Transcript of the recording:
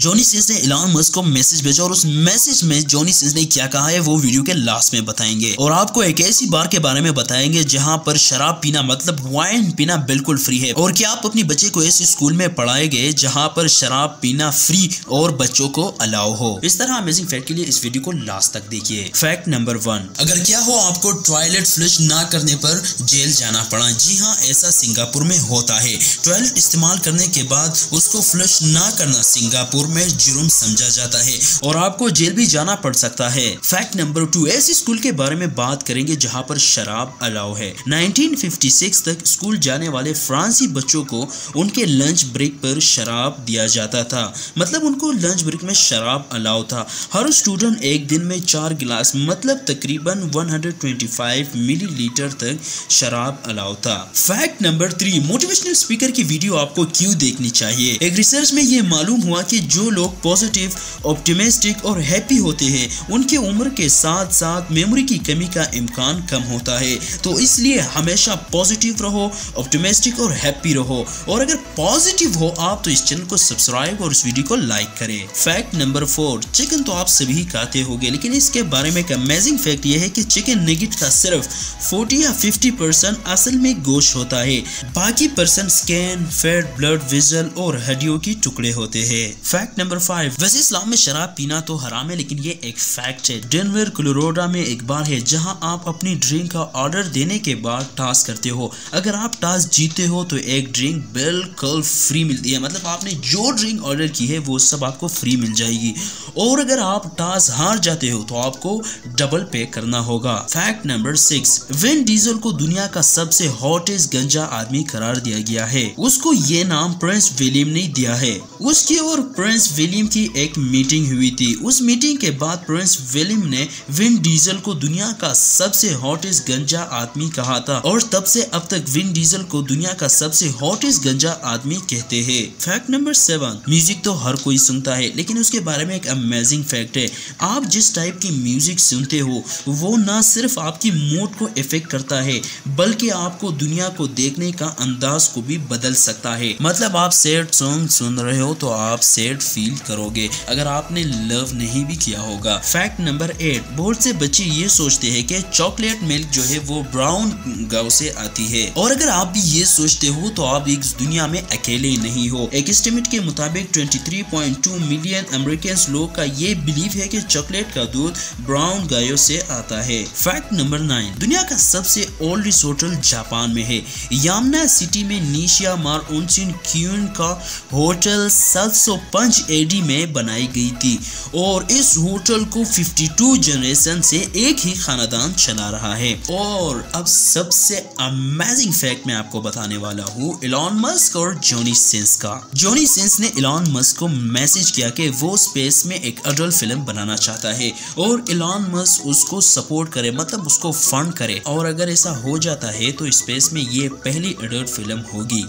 Johnny Sins ने इलान Musk को message भेजा और उस मैसेज में जॉनी सिंस ने क्या कहा है वो वीडियो के लास्ट में बताएँगे। और आपको एक ऐसी बार के बारे में बताएँगे जहाँ पर शराब पीना मतलब वाइन पीना बिल्कुल फ्री है। और क्या आप अपनी बच्चे को ऐसे स्कूल में पढ़ाएँगे जहाँ पर शराब पीना फ्री और बच्चों को अलाउ हो? इस तरह अमेजिंग फैक्ट के लिए इस वीडियो को लास्ट तक देखिए। फैक्ट नंबर वन अगर क्या हो आपको टॉयलेट फ्लश ना करने पर जेल जाना पड़ा। जी हाँ ऐसा सिंगापुर में होता है। टॉयलेट इस्तेमाल करने के बाद उसको फ्लश ना करना सिंगापुर सिंगापुर में जुर्म समझा जाता है और आपको जेल भी जाना पड़ सकता है। फैक्ट नंबर टू ऐसे स्कूल के बारे में बात करेंगे जहाँ पर शराब अलाउ है। 1956 तक स्कूल जाने वाले फ्रांसी बच्चों को उनके लंच ब्रेक पर शराब दिया जाता था। मतलब उनको लंच ब्रेक में शराब अलाउ था। हर स्टूडेंट एक दिन में चार गिलास मतलब तकरीबन 125 मिलीलीटर तक शराब अलाउ था। Fact number three motivational speaker की वीडियो आपको क्यों देखनी चाहिए? एक रिसर्च में ये मालूम हुआ कि जो लोग पॉजिटिव ऑप्टिमिस्टिक और हैप्पी होते हैं, उनकी उम्र के साथ साथ मेमोरी की कमी का इम्कान कम होता है। तो इसलिए हमेशा पॉजिटिव रहो ऑप्टिमिस्टिक और हैप्पी रहो। और अगर पॉजिटिव हो आप तो इस चैनल को सब्सक्राइब और इस वीडियो को लाइक करें। फैक्ट नंबर फोर चिकन तो आप सभी खाते होंगे, लेकिन इसके बारे में एक अमेजिंग फैक्ट यह है कि चिकन निगेट का सिर्फ़ 40 या 50 परसेंट असल में गोश्त होता है। बाकी percent skin fat blood vessel और हड्डियों की टुकड़े होते हैं। फैक्ट नंबर फाइव वैसे इस्लाम में शराब पीना तो हराम है, लेकिन ये एक फैक्ट है। डेनवर क्लोरोडा में एक बार है, जहाँ आप अपनी ड्रिंक का ऑर्डर देने के बाद टास्क करते हो। अगर आप टास्क जीते हो तो एक ड्रिंक बिल्कुल फ्री मिलती है। मतलब आपने जो ड्रिंक ऑर्डर की है, वो सब आपको फ्री मिल जाएगी। और अगर आप टास्क हार जाते हो तो आपको डबल पे करना होगा। Fact number six Vin Diesel को दुनिया का सबसे हॉटेस्ट गंजा आदमी करार दिया गया है। उसको ये नाम प्रिंस विलियम ने दिया है। उसकी और प्रिंस विलियम की एक मीटिंग हुई थी। उस मीटिंग के बाद प्रिंस विलियम ने विन डीजल को दुनिया का सबसे हॉटेस्ट गंजा आदमी कहा था और तब से अब तक विन डीजल को दुनिया का सबसे हॉटेस्ट गंजा आदमी कहते हैं। फैक्ट नंबर सेवन म्यूज़िक तो हर कोई सुनता है, लेकिन उसके बारे में एक अमेजिंग फैक्ट है। आप जिस टाइप की म्यूज़िक सुनते हो, वो ना सिर्फ़ आपकी मूड को इफ़ेक्ट करता है, बल्कि आपको दुनिया को देखने का अंदाज को भी बदल सकता है। मतलब आप सैड सॉन्ग सुन रहे हो तो आप सैड फील करोगे। अगर आपने लव नहीं भी किया होगा। फैक्ट नंबर एट बहुत से बच्चे ये सोचते हैं कि चॉकलेट मिल्क जो है वो ब्राउन गाँव से आती है। और अगर आप भी ये सोचते हो तो आप इस दुनिया में अकेले नहीं हो। एक एस्टिमेट के मुताबिक 23.2 मिलियन अमेरिकन लोग का ये बिलीव है कि चॉकलेट का दूध ब्राउन गायों से आता है। फैक्ट नंबर नाइन दुनिया का सबसे ओल्डेस्ट होटल जापान में है। यामना सिटी में निशिया मार उनसिन क्यून का होटल सात सौ पाँच एडी में बनाई गई थी और इस होटल को 52 जनरेशन से एक ही खानदान चला रहा है। और अब सबसे अमेजिंग फैक्ट मैं आपको बताने वाला हूँ इलॉन मस्क और जॉनी सिंस का। जॉनी सिंस ने इलॉन मस्क को मैसेज किया कि वो स्पेस में एक अडल्ट फ़िल्म बनाना चाहता है और इलॉन मस्क उसको सपोर्ट करे मतलब उसको फंड करे। और अगर ऐसा हो जाता है तो स्पेस में ये पहली अडल्ट फ़िल्म होगी।